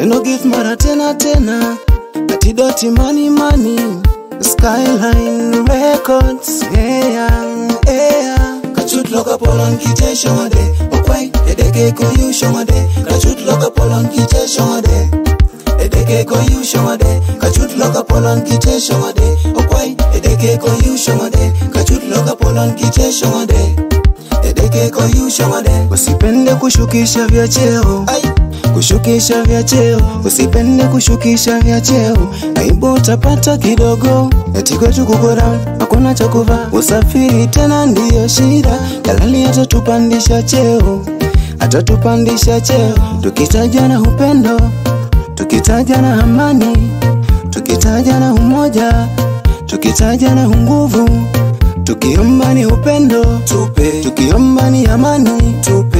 ndinogift mara tena tena atidoti mani mani skyline records eya eya kachut loka polon kite shongode okwai edeke ko yu shongode kachut loka polon kite shongode edeke ko yu shongode kachut loka polon kite shongode okwai edeke ko yu shongode kachut loka polon kite shongode edeke ko yu shongode usipende kushukisha vya cheo kushukisha vya cheo, usipende kushukisha vya cheo, aibu utapata kidogo. Eti kwetu kuko hakuna cha kuvaa, usafiri tena ndiyo shida, dalali atatupandisha cheo, atatupandisha cheo, tukitaja na upendo, tukitaja na amani, tukitaja na umoja, tukitaja na nguvu, tukiomba ni upendo tupe, tukiomba ni amani tupe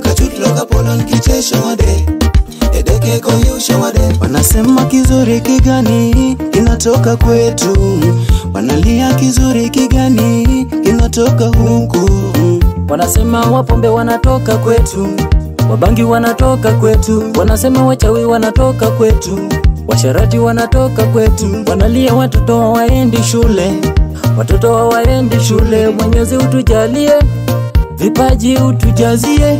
wade Edeke wade Wanasema kizuri kigani kinatoka kwetu Wanalia kizuri kigani kinatoka huku Wanasema wapombe wanatoka kwetu Wabangi wanatoka kwetu Wanasema wachawi wanatoka kwetu Washarati wanatoka kwetu Wanalia watoto hawaendi shule Watoto hawaendi shule Mwenyezi utujalie Vipaji utujazie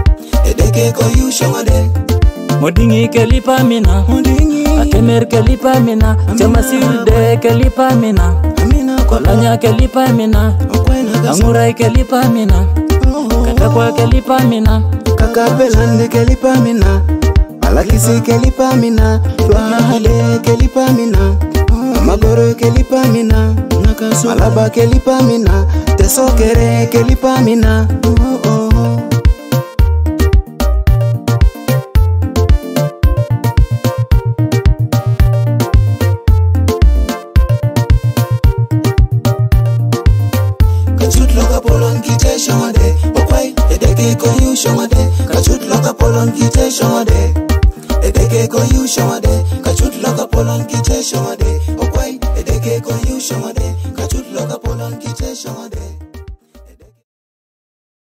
edeke ko yu shongode modingi kelipa mina akemer kelipa mina jamasil de kelipa mina kolanya kelipa mina angurai kelipa mina katakwa kelipa mina kakapelande kelipa mina malakisi kelipa mina lwamahale kelipa mina amagoro kelipa mina malaba kelipa mina tesokere kelipa mina polon polongite shongode okwai edeke koyu shongode kachut polon loka polongite shongode edeke koyu shongode kachut polon loka polongite shongode okwai edeke koyu shongode kachut polon loka polongite shongode